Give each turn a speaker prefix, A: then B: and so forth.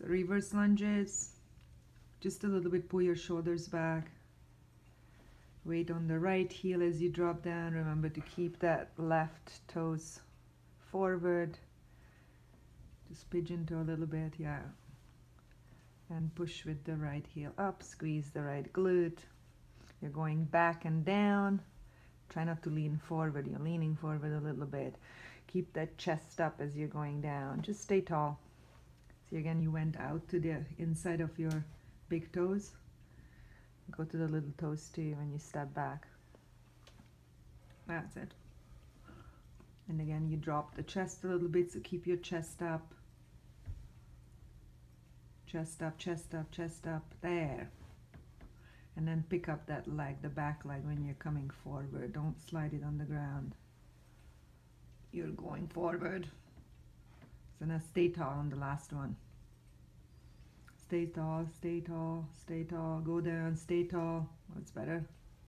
A: So reverse lunges. Just a little bit, pull your shoulders back. Weight on the right heel as you drop down. Remember to keep that left toes forward. Just pigeon toe a little bit, yeah. And push with the right heel up, squeeze the right glute. You're going back and down. Try not to lean forward. You're leaning forward a little bit. Keep that chest up as you're going down. Just stay tall. See again, you went out to the inside of your big toes. Go to the little toes too when you step back. That's it. And again, you drop the chest a little bit, so keep your chest up. Chest up, chest up, chest up. There. And then pick up that leg, the back leg, when you're coming forward. Don't slide it on the ground. You're going forward. Now stay tall on the last one. Stay tall, stay tall, stay tall. Go down, stay tall. That's better.